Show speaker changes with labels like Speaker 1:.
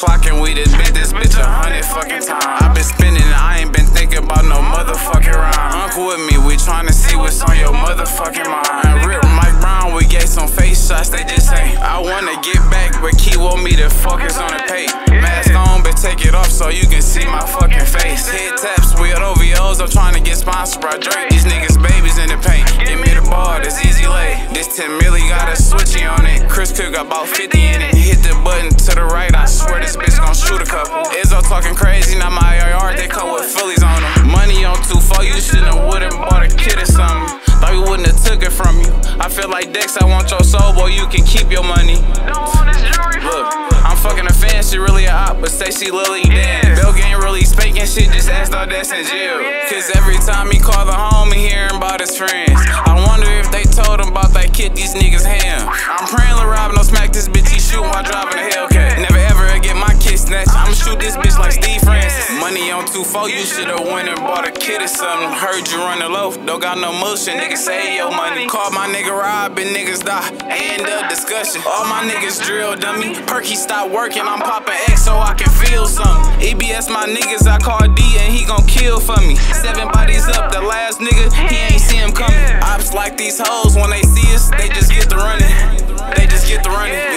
Speaker 1: clock and we just been this bitch a hundred fucking times. I been spinning, and I ain't been thinking about no motherfucking rhyme. Uncle with me, we tryna see what's on your motherfucking mind. Rip Mike Brown, we gave some face shots, they just say I wanna get back, but Key want me to focus on the pay. Mask on, but take it off so you can see my fucking face. Hit taps, we at OVOs, I'm tryna get sponsored by Drake. These niggas babies in the Chris Cook got about 50 in it. Hit the button to the right, I swear this bitch gon' shoot a couple. Izzo talking crazy, now my yard, they come with Phillies on them. Money on 2-4, you shouldn't would've bought a kid or something. Thought we wouldn't have took it from you. I feel like Dex, I want your soul, boy, you can keep your money. Look, I'm fucking a fan, she really a op, but say she Lily Dan. Bill ain't really spanking shit, just asked ask that's in jail. Cause every time he call the home, he hearing about his friends. I wonder Money on 2-4, you should've went and bought a kid or something. Heard you run the low, don't got no motion, niggas say yo money. Call my nigga Rob niggas die. End of discussion. All my niggas drill dummy. Perky stop working, I'm popping X so I can feel something. EBS my niggas, I call D and he gon' kill for me. Seven bodies up, the last nigga, he ain't see him coming. Ops like these hoes, when they see us, they just get the running. They just get the running.